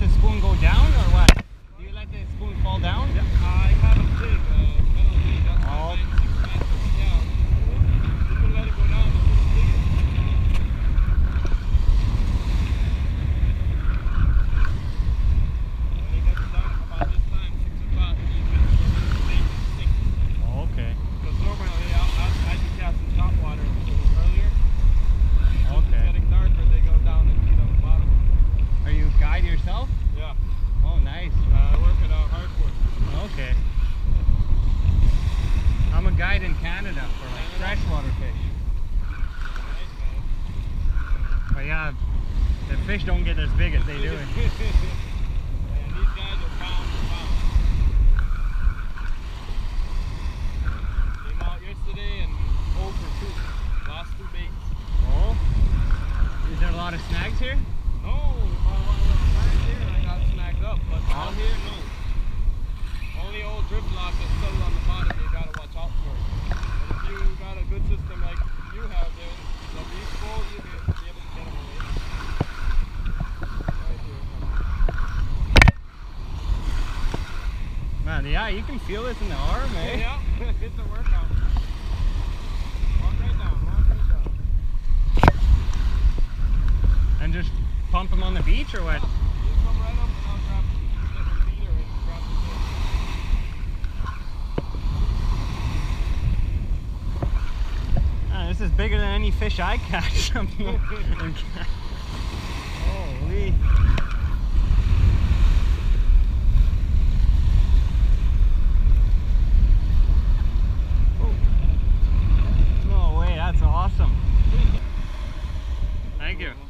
let the spoon go down or what? Freshwater fish. But yeah, the fish don't get as big as they do. in- and these guys are pound for pound. Came out yesterday and 0 for 2. Lost two baits. Oh, is there a lot of snags here? No, I want to back here, I got snagged up. But oh. down here, no. Man, yeah, you can feel this in the arm, eh? Yeah, it's a workout. Walk right down, walk right down. And just pump them on the beach or what? You come right up and I'll grab, get the leader and grab the. Ah, this is bigger than any fish I catch. awesome. Thank you.